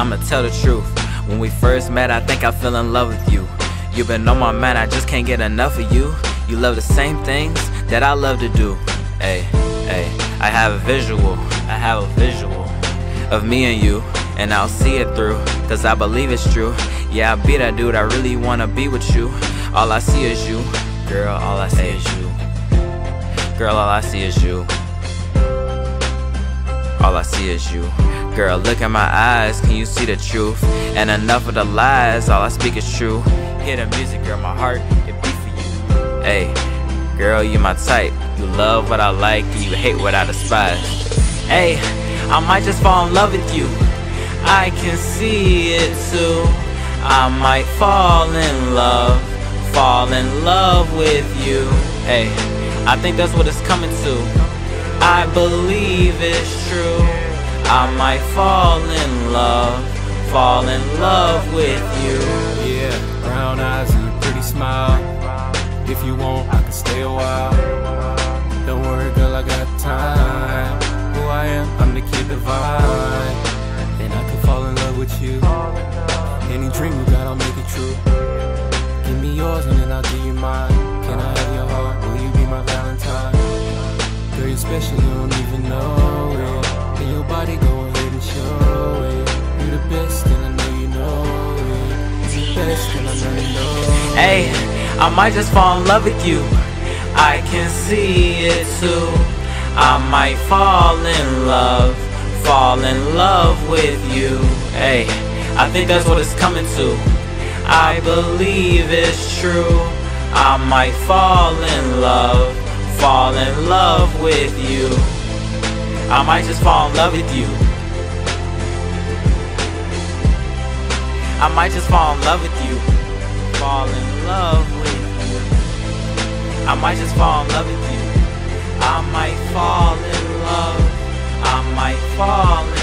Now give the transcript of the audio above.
I'ma tell the truth. When we first met, I think I fell in love with you. You've been on my mind, I just can't get enough of you. You love the same things that I love to do. Hey, hey, I have a visual, I have a visual of me and you, and I'll see it through, cause I believe it's true. Yeah, I be that dude, I really wanna be with you. All I see is you, girl, all I see is you. Girl, all I see is you. All I see is you. Girl, look in my eyes, can you see the truth? And enough of the lies, all I speak is true. Hear the music, girl, my heart, it beat for you. Hey, girl, you my type. You love what I like, and you hate what I despise. Hey, I might just fall in love with you. I can see it too. I might fall in love, fall in love with you. Hey, I think that's what it's coming to. I believe it's true. I might fall in love, fall in love with you. Yeah, brown eyes and a pretty smile. If you want, I can stay a while. Don't worry, girl, I got time. Who I am, I'm the kid D.vine. And I can fall in love with you. Any dream you got, I'll make it true. Give me yours and then I'll give you mine. Can I have your heart? Will you be my Valentine? Girl, you're special, you don't even know it. Your body go ahead and show it. You're the best, and I know you know it. The best, and I know you know it. Hey, I might just fall in love with you. I can see it too. I might fall in love, fall in love with you. Hey, I think that's what it's coming to. I believe it's true. I might fall in love, fall in love with you. I might just fall in love with you. I might just fall in love with you. Fall in love with you. I might just fall in love with you. I might fall in love. I might fall in